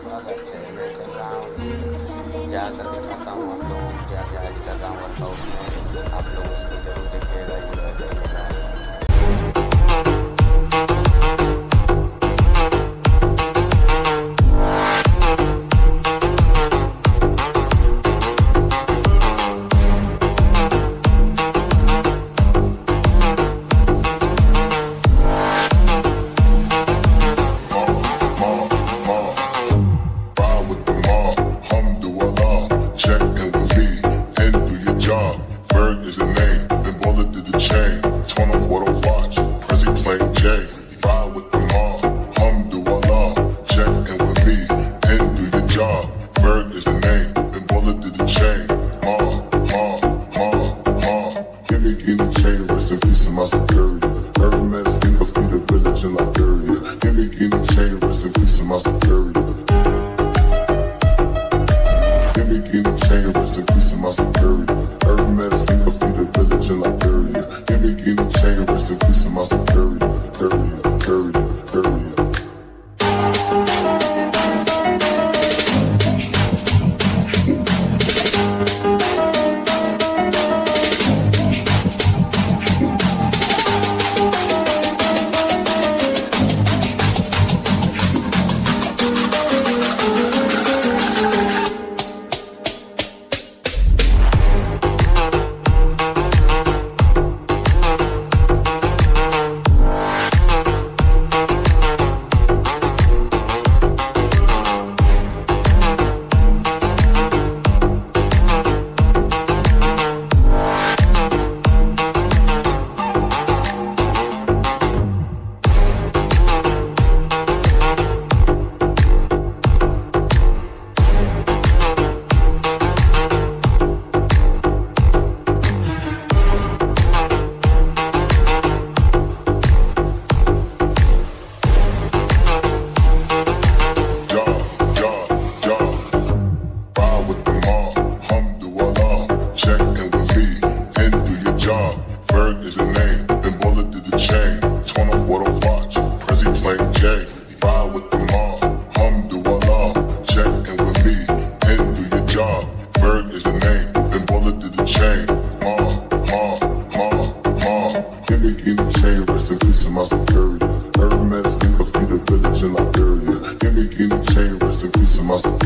स्वागत है। मैं चल रहा हूँ। जी जाकर दिखाता हूँ आप लोगों को आज कर रहा हूँ वर्कआउट में watch, Prezi playing J. Ride with the mob, Alhamdulillah. Check in with me and do your job. Ferg is the name, Ben Baller did the chain. Ma, ma, ma, ma. Give me guinea chain, rest in peace to my security. Hermes, in the feet of village in Liberia. Give me guinea chain, rest in peace to my security. Ferg is the name, Ben Baller did the chain. Torn off what I watch, Prezi playing J. Ride with the mob, Alhamdulillah. Check in with me and do your job. Bird is the name, Ben Baller did the chain. Ma, ma, ma, ma. Give me guinea chain, rest in peace to my security. Hermes, of feed the village in Liberia. Give me guinea chain, rest in peace to my security.